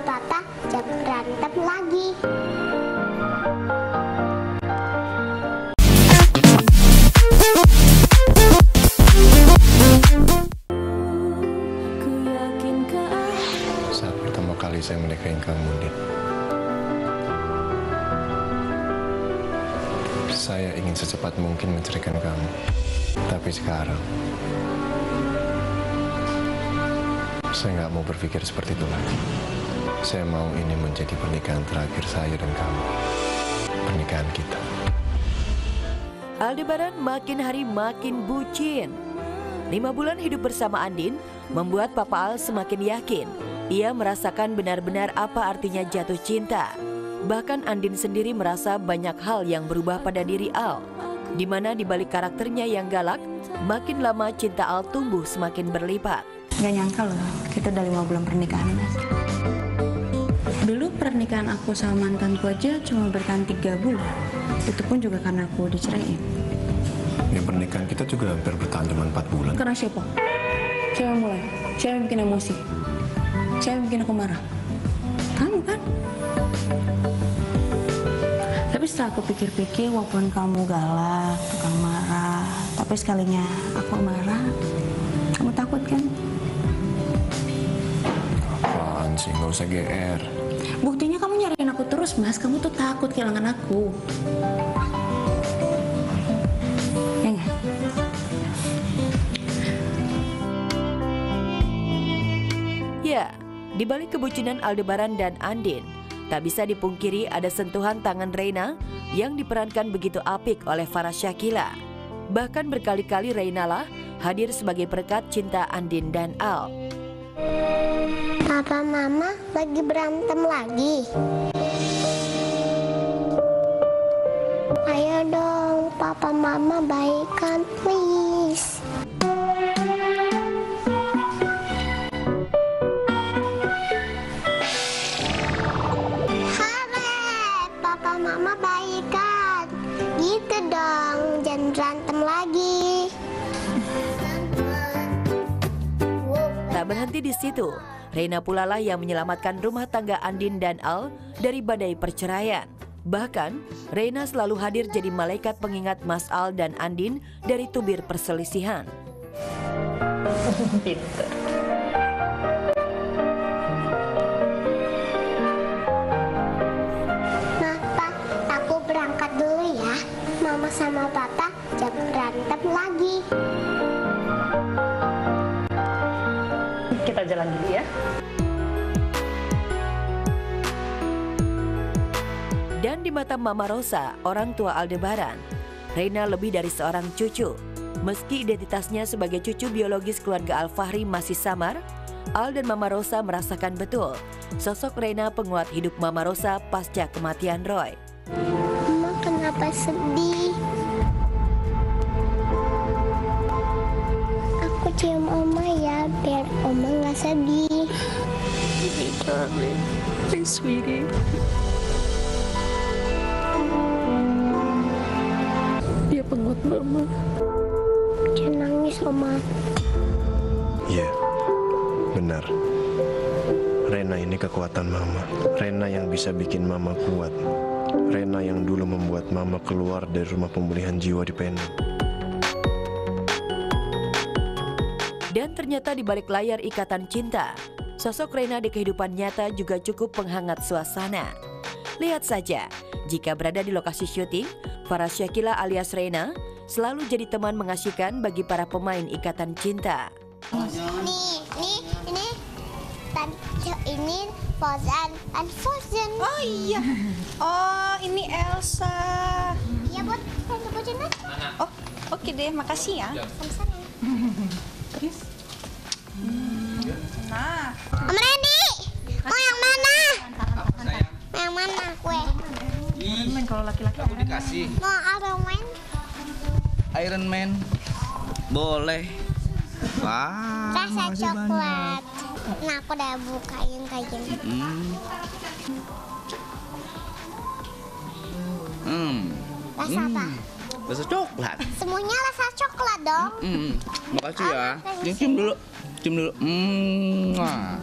Tata jangan berantem lagi. Saat pertama kali saya menikahi kamu, Din. Saya ingin secepat mungkin menceraikan kamu. Tapi sekarang, saya nggak mau berpikir seperti itu lagi. Saya mau ini menjadi pernikahan terakhir saya dan kamu. Pernikahan kita. Aldebaran makin hari makin bucin. Lima bulan hidup bersama Andin membuat Papa Al semakin yakin ia merasakan benar-benar apa artinya jatuh cinta. Bahkan Andin sendiri merasa banyak hal yang berubah pada diri Al. Di mana di balik karakternya yang galak, makin lama cinta Al tumbuh semakin berlipat. Gak nyangka loh, kita udah lima bulan pernikahan mas. Pernikahan aku sama mantanku aja cuma bertahan tiga bulan. Itu pun juga karena aku diceraiin. Ya pernikahan kita juga hampir bertahan cuma 4 bulan. Karena siapa? Siapa yang mulai? Siapa yang bikin emosi? Siapa yang bikin aku marah? Kamu kan? Tapi setelah aku pikir-pikir, walaupun kamu galak, tukang marah, tapi sekalinya aku marah, kamu takut kan? Apaan sih? Nggak usah GR. Buktinya kamu nyariin aku terus, Mas. Kamu tuh takut kehilangan aku. Ya? Ya, di balik kebucinan Aldebaran dan Andin, tak bisa dipungkiri ada sentuhan tangan Reina yang diperankan begitu apik oleh Farah Syakila. Bahkan berkali-kali Reina lah hadir sebagai perekat cinta Andin dan Al. Papa Mama lagi berantem lagi. Ayo dong, Papa Mama baikan please. Hare, Papa Mama baikan. Gitu dong, jangan berantem lagi. Berhenti di situ, Reina pula lah yang menyelamatkan rumah tangga Andin dan Al dari badai perceraian. Bahkan, Reina selalu hadir jadi malaikat pengingat Mas Al dan Andin dari tubir perselisihan. Pak, aku berangkat dulu ya. Mama sama Papa jangan berantem lagi. Kita jalan dulu ya. Dan di mata Mama Rosa, orang tua Aldebaran, Reina lebih dari seorang cucu. Meski identitasnya sebagai cucu biologis keluarga Al-Fahri masih samar, Al dan Mama Rosa merasakan betul sosok Reina penguat hidup Mama Rosa pasca kematian Roy. Mama kenapa sedih? Aku cium Oma ya, biar Oma nggak sedih. Dia pengut mama. Jangan nangis, Oma. Iya, benar. Rena ini kekuatan mama. Rena yang bisa bikin mama kuat. Rena yang dulu membuat mama keluar dari rumah pemulihan jiwa di Penang. Dan ternyata di balik layar ikatan cinta, sosok Reina di kehidupan nyata juga cukup penghangat suasana. Lihat saja, jika berada di lokasi syuting, Farah Syakila alias Reina selalu jadi teman mengasihkan bagi para pemain ikatan cinta. Nih, nih, ini ini Fozan dan Frozen. Oh iya. Oh, ini Elsa. Iya, buat Frozen aja. Oh, oke deh, makasih ya. Sama-sama. Nah, Om Randy, mau yang mana? Mau yang mana kue? main kalau laki-laki. Aku dikasih Mau Iron Man? Iron Man. Boleh. Wah. Rasa makasih banyak. coklat. Nah, aku udah bukain kayak gini. Hmm. Hmm. Rasa apa? Rasa coklat. Semuanya rasa coklat dong. Hmm. Makasih ya. Cium cium dulu. Cium dulu. Hmm. Wah.